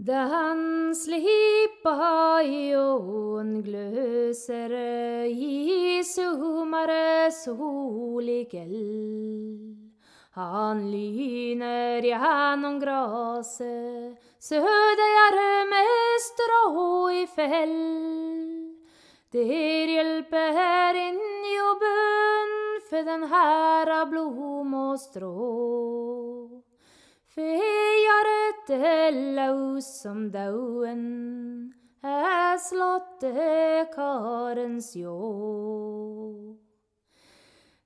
Den slippa jon gløsere i sommere solikell. Han lyner gjennom graset, sødeier med strå i fell. Der hjelper inn jobben for den herra blom og strå. Fejarete laus som dauen er slåtte karens ljå.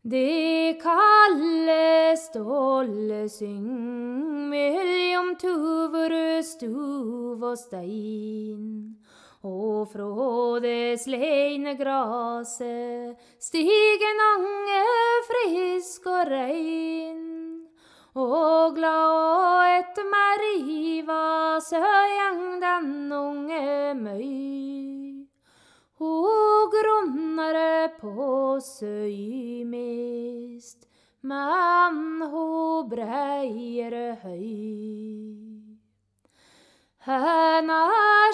Det kalde stålet syng mellom tuvor, stuv og stein. Og fra det slegne graset stiger en ange frisk og rein. Og glad etter meg riva søgjeng den unge møy. Ho grunnare på søymist, men ho breiere høy. Henne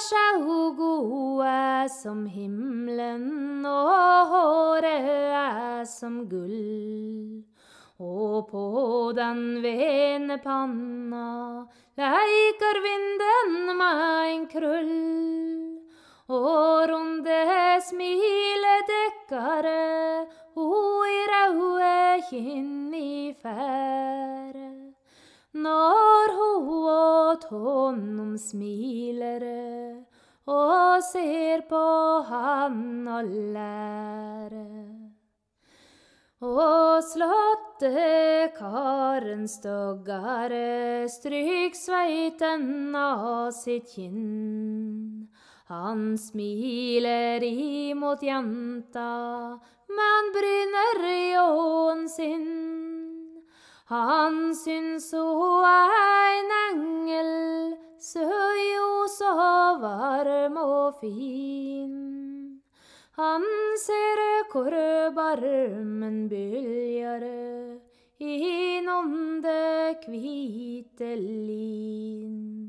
sjau gode som himmelen, og håret er som gull. På den vene panna leiker vinden med en krøll. Og runde smilet dekkare ho i raude kinn i fære. Når ho åt honom smilere og ser på han og lære. Og slåttekaren stoggare stryk sveiten av sitt kinn. Han smiler imot jenta, men bryner ljåen sin. Han syns ho er en engel, så jo så varm og fin. Han ser hvor barmen byljare innom det kvite lin.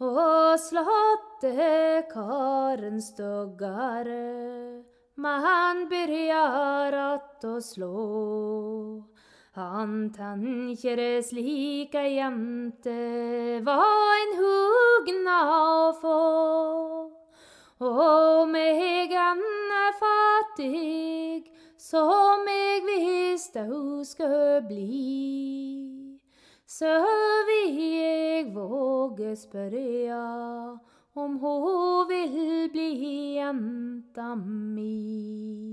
Og slåttekaren stoggare, men byrjar att å slå. Han tenker slik ei jente var en fattig, som eg visste ho skulle bli, så vil eg våge spørja om ho vil bli jenta mi.